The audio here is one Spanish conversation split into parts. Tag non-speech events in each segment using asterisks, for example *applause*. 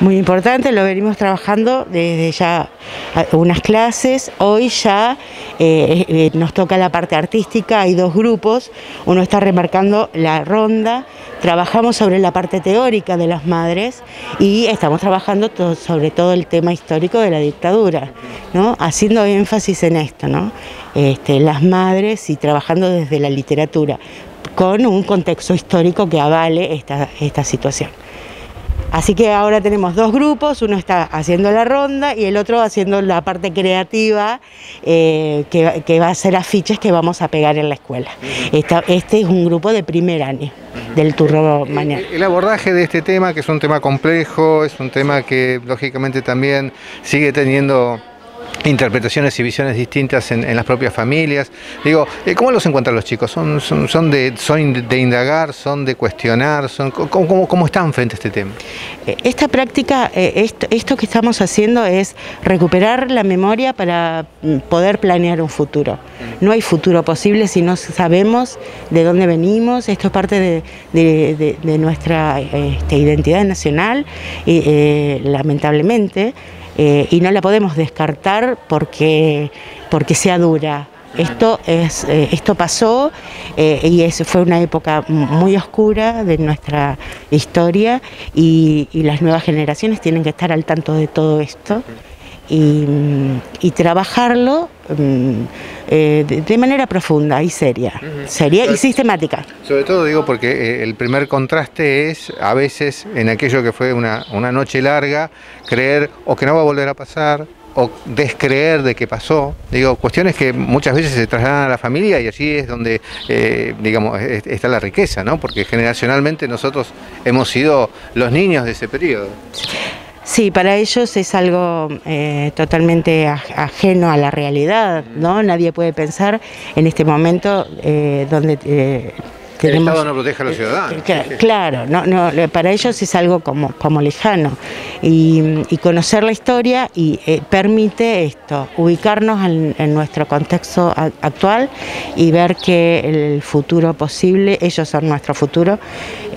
Muy importante, lo venimos trabajando desde ya unas clases. Hoy ya eh, eh, nos toca la parte artística, hay dos grupos, uno está remarcando la ronda, trabajamos sobre la parte teórica de las madres y estamos trabajando sobre todo el tema histórico de la dictadura, ¿no? haciendo énfasis en esto, ¿no? Este, las madres y trabajando desde la literatura, con un contexto histórico que avale esta, esta situación. Así que ahora tenemos dos grupos, uno está haciendo la ronda y el otro haciendo la parte creativa eh, que, va a ser afiches que vamos a pegar en la escuela. este es un grupo de primer año del turno mañana. El abordaje de este tema, que es un tema complejo, es un tema que lógicamente también sigue teniendo interpretaciones y visiones distintas en, las propias familias. Digo, eh, ¿cómo los encuentran los chicos? ¿Son, son, de, son de indagar, son de cuestionar? Son, ¿cómo, cómo, están frente a este tema? Eh, esta práctica, eh, esto, que estamos haciendo es recuperar la memoria para mm, poder planear un futuro. No hay futuro posible si no sabemos de dónde venimos, esto es parte de, nuestra este, identidad nacional, y, lamentablemente. Eh, y no la podemos descartar porque, porque sea dura. Esto, es, eh, esto pasó eh, y es, fue una época muy oscura de nuestra historia y, las nuevas generaciones tienen que estar al tanto de todo esto y, trabajarlo mm, eh, de, manera profunda y seria, seria y sistemática. Sobre todo digo porque eh, el primer contraste es a veces en aquello que fue una, noche larga, creer o que no va a volver a pasar o descreer de que pasó, digo, cuestiones que muchas veces se trasladan a la familia y allí es donde, eh, digamos, está la riqueza, ¿no? Porque generacionalmente nosotros hemos sido los niños de ese periodo. Sí, para ellos es algo eh, totalmente ajeno a la realidad, ¿no? Nadie puede pensar en este momento eh, donde eh, el Estado no protege a los ciudadanos. claro, no, no, para ellos es algo como, como lejano. Y, conocer la historia y eh, permite esto, ubicarnos en, nuestro contexto actual y ver que el futuro posible, ellos son nuestro futuro,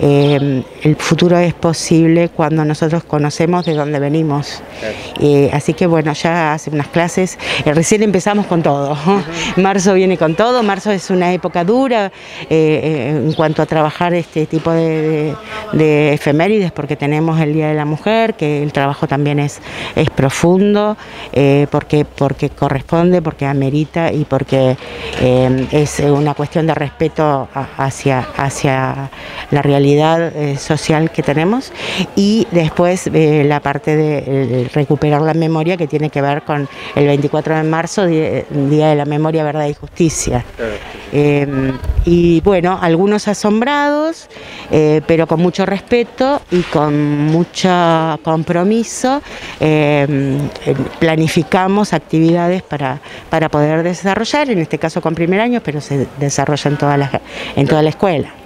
eh, el futuro es posible cuando nosotros conocemos de dónde venimos. Eh, así que bueno, ya hace unas clases, recién empezamos con todo. *laughs* Marzo viene con todo, marzo es una época dura en cuanto a trabajar este tipo de, efemérides, porque tenemos el Día de la Mujer, que el trabajo también es, es profundo, eh, porque, porque corresponde, porque amerita y porque eh, es una cuestión de respeto hacia, hacia la realidad eh, social que tenemos. Y después la parte de recuperar la memoria que tiene que ver con el 24 de marzo, Día de la Memoria, Verdad y Justicia. Y bueno, algunos asombrados, eh, pero con mucho respeto y con mucho compromiso eh, planificamos actividades para, para poder desarrollar, en este caso con primer año, pero se desarrolla en toda la, en toda la escuela.